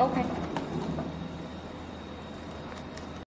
Okay.